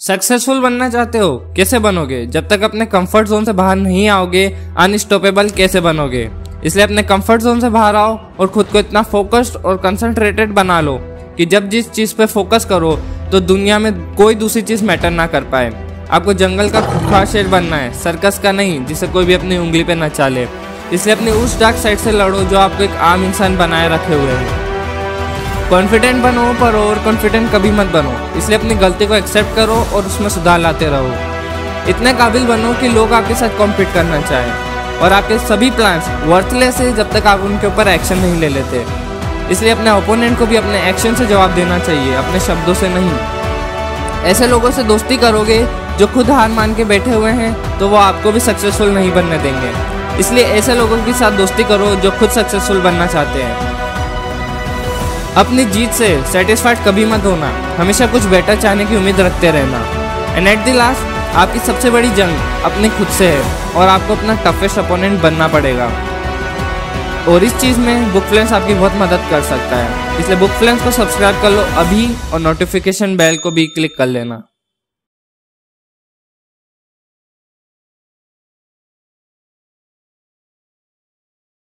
Successful बनना चाहते हो? कैसे बनोगे? जब तक अपने कंफर्ट जोन से बाहर नहीं आओगे अनस्टॉपेबल कैसे बनोगे? इसलिए अपने कंफर्ट जोन से बाहर आओ और खुद को इतना फोकस्ड और कंसंट्रेटेड बना लो कि जब जिस चीज़ पे फोकस करो तो दुनिया में कोई दूसरी चीज़ मैटर ना कर पाए। आपको जंगल का खुखा शेर बनना है सर्कस का नहीं, जिसे कोई भी अपनी उंगली पे न चाले। इसलिए अपनी उस डार्क साइड से लड़ो जो आपको एक आम इंसान बनाए रखे हुए हैं। कॉन्फिडेंट बनो, पर ओवर कॉन्फिडेंट कभी मत बनो। इसलिए अपनी गलती को एक्सेप्ट करो और उसमें सुधार लाते रहो। इतने काबिल बनो कि लोग आपके साथ कॉम्पीट करना चाहें। और आपके सभी प्लान्स वर्थलेस है जब तक आप उनके ऊपर एक्शन नहीं ले लेते। इसलिए अपने ओपोनेंट को भी अपने एक्शन से जवाब देना चाहिए, अपने शब्दों से नहीं। ऐसे लोगों से दोस्ती करोगे जो खुद हार मान के बैठे हुए हैं तो वो आपको भी सक्सेसफुल नहीं बनने देंगे। इसलिए ऐसे लोगों के साथ दोस्ती करो जो खुद सक्सेसफुल बनना चाहते हैं। अपनी जीत से सेटिस्फाइड कभी मत होना। हमेशा कुछ बेटर चाहने की उम्मीद रखते रहना। एंड एट द लास्ट आपकी सबसे बड़ी जंग अपने खुद से है और आपको अपना टफेस्ट अपोनेंट बनना पड़ेगा। और इस चीज़ में बुक फ्लेंस आपकी बहुत मदद कर सकता है। इसलिए बुक फ्लेंस को सब्सक्राइब कर लो अभी और नोटिफिकेशन बेल को भी क्लिक कर लेना।